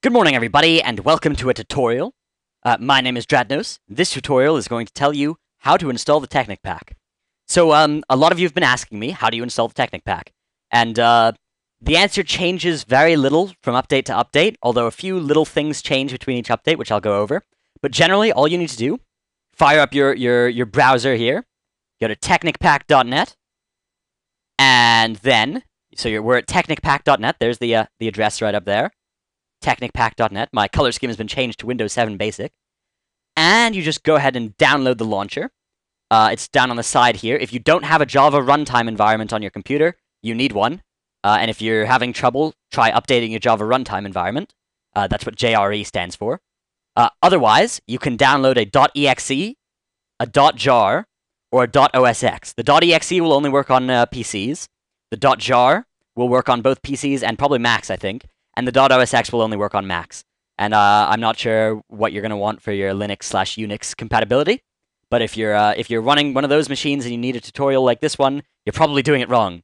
Good morning, everybody, and welcome to a tutorial. Uh, my name is Dratnos. This tutorial is going to tell you how to install the Technic Pack. So, um, a lot of you have been asking me, how do you install the Technic Pack? And, uh, the answer changes very little from update to update, although a few little things change between each update, which I'll go over. But generally, all you need to do, fire up your, your, your browser here, go to technicpack.net, and then, so you're, we're at technicpack.net, there's the, uh, the address right up there technicpack.net. My color scheme has been changed to Windows 7 Basic. And you just go ahead and download the launcher. Uh, it's down on the side here. If you don't have a Java runtime environment on your computer, you need one. Uh, and if you're having trouble, try updating your Java runtime environment. Uh, that's what JRE stands for. Uh, otherwise, you can download a .exe, a .jar, or a .osx. The .exe will only work on uh, PCs. The .jar will work on both PCs and probably Macs, I think and the .osx will only work on Macs. And uh, I'm not sure what you're going to want for your Linux slash Unix compatibility. But if you're uh, if you're running one of those machines and you need a tutorial like this one, you're probably doing it wrong.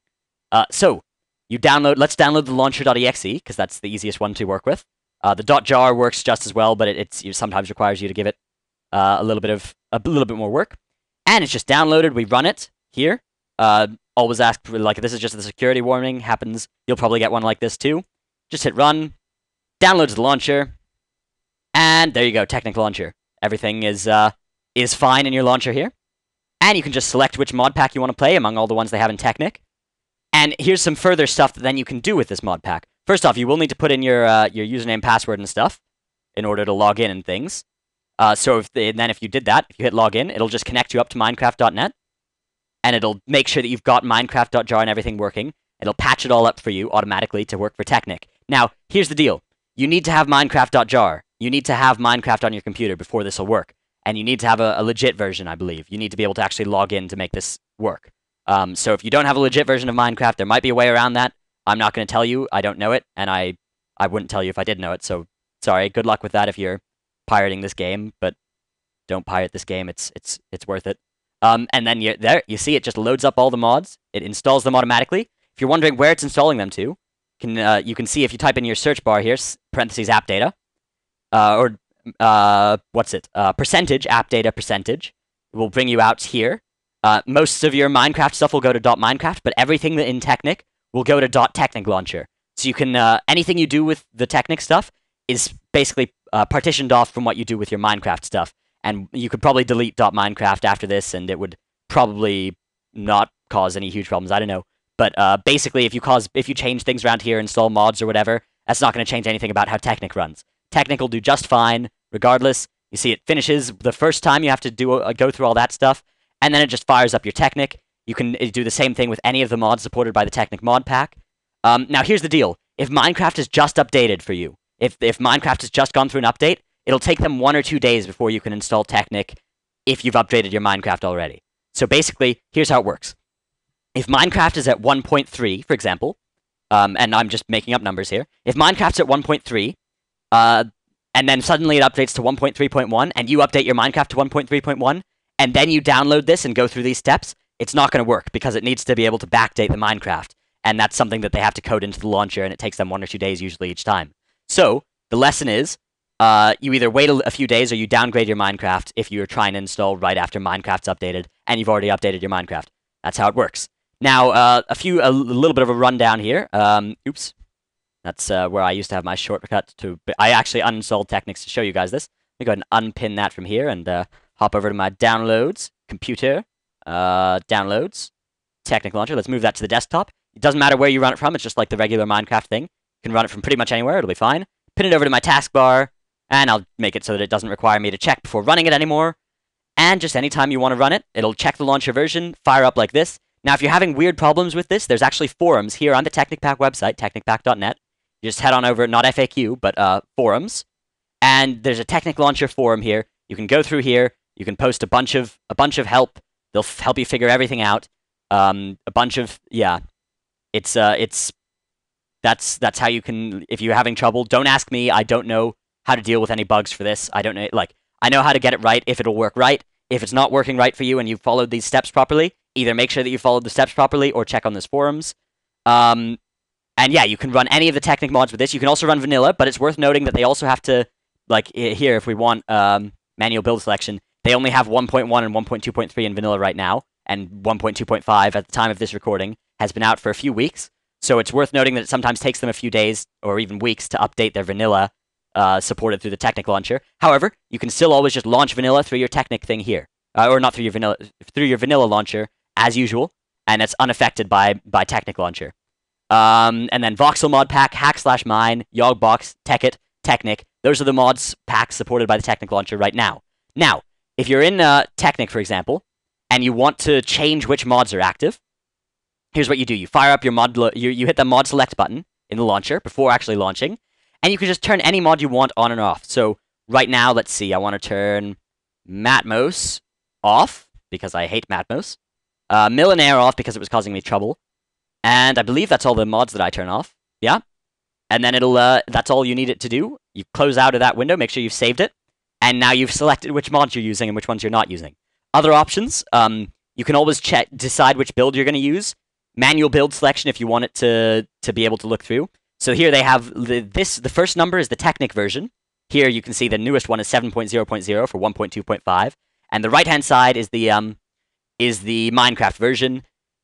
Uh, so you download. Let's download the launcher.exe because that's the easiest one to work with. Uh, the .jar works just as well, but it it sometimes requires you to give it uh, a little bit of a little bit more work. And it's just downloaded. We run it here. Uh, always ask like this is just the security warning happens. You'll probably get one like this too. Just hit run, downloads the launcher, and there you go, Technic Launcher. Everything is uh, is fine in your launcher here. And you can just select which mod pack you want to play among all the ones they have in Technic. And here's some further stuff that then you can do with this mod pack. First off, you will need to put in your uh, your username, password, and stuff in order to log in and things. Uh, so if the, then if you did that, if you hit login, it'll just connect you up to Minecraft.net, and it'll make sure that you've got Minecraft.jar and everything working. It'll patch it all up for you automatically to work for Technic. Now, here's the deal. You need to have Minecraft.jar. You need to have Minecraft on your computer before this will work. And you need to have a, a, legit version, I believe. You need to be able to actually log in to make this work. Um, so if you don't have a legit version of Minecraft, there might be a way around that. I'm not going to tell you. I don't know it, and I, I wouldn't tell you if I did know it. So sorry. Good luck with that if you're pirating this game, but don't pirate this game. It's it's it's worth it. Um, and then you there you see it just loads up all the mods. It installs them automatically. If you're wondering where it's installing them to, can uh, you can see if you type in your search bar here, parentheses app data, uh, or uh, what's it? Uh, percentage app data percentage will bring you out here. Uh, most of your Minecraft stuff will go to .minecraft, but everything in Technic will go to .technic launcher. So you can uh, anything you do with the Technic stuff is basically partitioned off from what you do with your Minecraft stuff. And you could probably delete .minecraft after this, and it would probably not cause any huge problems. I don't know. But uh, basically, if you cause if you change things around here, install mods or whatever, that's not going to change anything about how Technic runs. Technic will do just fine, regardless. You see, it finishes the first time you have to do uh, go through all that stuff, and then it just fires up your Technic. You can uh, do the same thing with any of the mods supported by the Technic mod pack. Um, now, here's the deal: if Minecraft is just updated for you, if if Minecraft has just gone through an update, it'll take them one or two days before you can install Technic if you've updated your Minecraft already. So basically, here's how it works if Minecraft is at 1.3, for example, um, and I'm just making up numbers here, if Minecraft's at 1.3, uh, and then suddenly it updates to 1.3.1, and you update your Minecraft to 1.3.1, and then you download this and go through these steps, it's not going to work because it needs to be able to backdate the Minecraft, and that's something that they have to code into the launcher, and it takes them one or two days usually each time. So the lesson is, uh, you either wait a, a, few days or you downgrade your Minecraft if you're trying to install right after Minecraft's updated, and you've already updated your Minecraft. That's how it works. Now, uh, a few, a little bit of a rundown here. Um, oops. That's uh, where I used to have my shortcut to. I actually uninstalled Technics to show you guys this. Let me go ahead and unpin that from here and uh, hop over to my downloads, computer, uh, downloads, Technic Launcher. Let's move that to the desktop. It doesn't matter where you run it from. It's just like the regular Minecraft thing. You can run it from pretty much anywhere. It'll be fine. Pin it over to my taskbar, and I'll make it so that it doesn't require me to check before running it anymore. And just anytime you want to run it, it'll check the launcher version, fire up like this, now, if you're having weird problems with this, there's actually forums here on the TechnicPack website, technicpack.net. You just head on over, not FAQ, but uh, forums. And there's a Technic Launcher forum here. You can go through here. You can post a bunch of a bunch of help. They'll help you figure everything out. Um, a bunch of yeah. It's uh, it's that's that's how you can if you're having trouble. Don't ask me. I don't know how to deal with any bugs for this. I don't know. Like I know how to get it right if it'll work right. If it's not working right for you and you've followed these steps properly, either make sure that you followed the steps properly or check on those forums. Um, And yeah, you can run any of the Technic mods with this. You can also run vanilla, but it's worth noting that they also have to, like here, if we want um, manual build selection, they only have 1.1 and 1.2.3 in vanilla right now, and 1.2.5 at the time of this recording has been out for a few weeks. So it's worth noting that it sometimes takes them a few days or even weeks to update their vanilla uh, supported through the Technic launcher. However, you can still always just launch vanilla through your Technic thing here, uh, or not through your vanilla through your vanilla launcher as usual, and it's unaffected by by Technic launcher. Um, and then Voxel mod pack, hack slash mine, Yogbox, Tekkit, Technic. Those are the mods packs supported by the Technic launcher right now. Now, if you're in uh, Technic, for example, and you want to change which mods are active, here's what you do. You fire up your mod, you, you hit the mod select button in the launcher before actually launching, and you can just turn any mod you want on and off. So right now, let's see, I want to turn Matmos off, because I hate Matmos. Uh, Millenaire off because it was causing me trouble. And I believe that's all the mods that I turn off. Yeah. And then it'll, uh, that's all you need it to do. You close out of that window, make sure you've saved it. And now you've selected which mods you're using and which ones you're not using. Other options, um, you can always check, decide which build you're going to use. Manual build selection if you want it to, to be able to look through. So here they have the, this, the first number is the Technic version. Here you can see the newest one is 7.0.0 for 1.2.5. And the right-hand side is the, um, is the Minecraft version.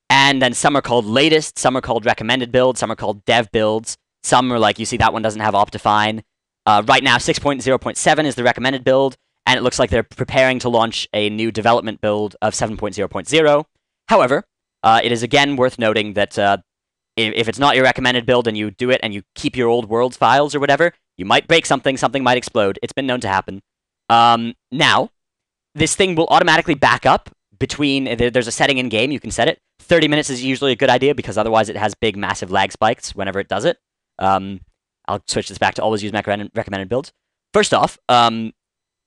And then some are called latest, some are called recommended builds, some are called dev builds. Some are like, you see that one doesn't have Optifine. Uh, right now, 6.0.7 is the recommended build, and it looks like they're preparing to launch a new development build of 7.0.0. However, uh, it is again worth noting that uh, if, if it's not your recommended build and you do it and you keep your old worlds files or whatever, you might break something, something might explode. It's been known to happen. Um, now, this thing will automatically back up between, there's a setting in game, you can set it. 30 minutes is usually a good idea because otherwise it has big, massive lag spikes whenever it does it. Um, I'll switch this back to always use recommended builds. First off, um,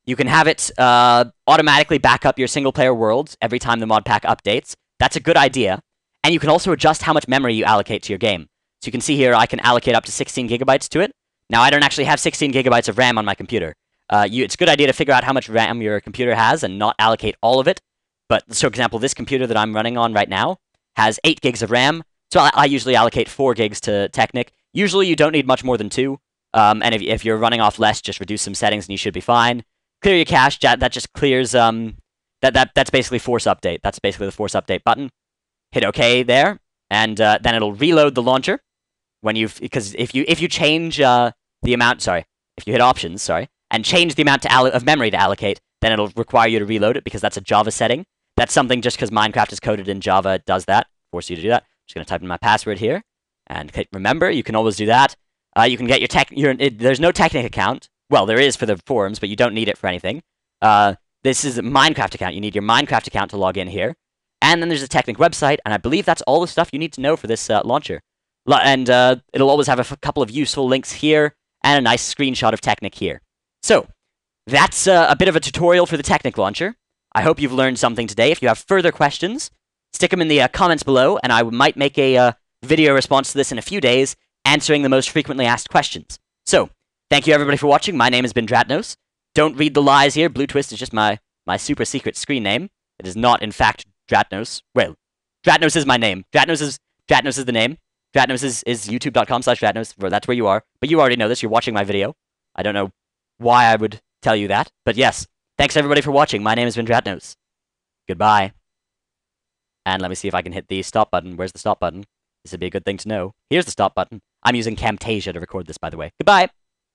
you can have it uh, automatically back up your single player worlds every time the mod pack updates. That's a good idea. And you can also adjust how much memory you allocate to your game. So you can see here I can allocate up to 16 gigabytes to it. Now I don't actually have 16 gigabytes of RAM on my computer. Uh, you, it's a good idea to figure out how much RAM your computer has and not allocate all of it. But, so for example, this computer that I'm running on right now has 8 gigs of RAM, so I, I usually allocate 4 gigs to Technic. Usually you don't need much more than 2, um, and if, if you're running off less, just reduce some settings and you should be fine. Clear your cache, that just clears, um, that, that, that's basically force update. That's basically the force update button. Hit OK there, and uh, then it'll reload the launcher when you've, because if you, if you change uh, the amount, sorry, if you hit options, sorry, and change the amount to of memory to allocate, then it'll require you to reload it because that's a Java setting. That's something just because Minecraft is coded in Java, does that, force you to do that. I'm just going to type in my password here and remember. You can always do that. Uh, you can get your tech. Your, it, there's no Technic account. Well, there is for the forums, but you don't need it for anything. Uh, this is a Minecraft account. You need your Minecraft account to log in here. And then there's a Technic website, and I believe that's all the stuff you need to know for this uh, launcher. And uh, it'll always have a couple of useful links here and a nice screenshot of Technic here. So, that's uh, a bit of a tutorial for the Technic launcher. I hope you've learned something today. If you have further questions, stick them in the uh, comments below, and I might make a uh, video response to this in a few days, answering the most frequently asked questions. So, thank you everybody for watching. My name has been Dratnos. Don't read the lies here. Blue Twist is just my, my super secret screen name. It is not, in fact, Dratnos. Well, Dratnos is my name. Dratnos is, Dratnos is the name. Dratnos is, is youtube.com slash Dratnos. That's where you are. But you already know this. You're watching my video. I don't know why I would tell you that. But yes, thanks everybody for watching. My name has been Dratnos. Goodbye. And let me see if I can hit the stop button. Where's the stop button? This would be a good thing to know. Here's the stop button. I'm using Camtasia to record this, by the way. Goodbye!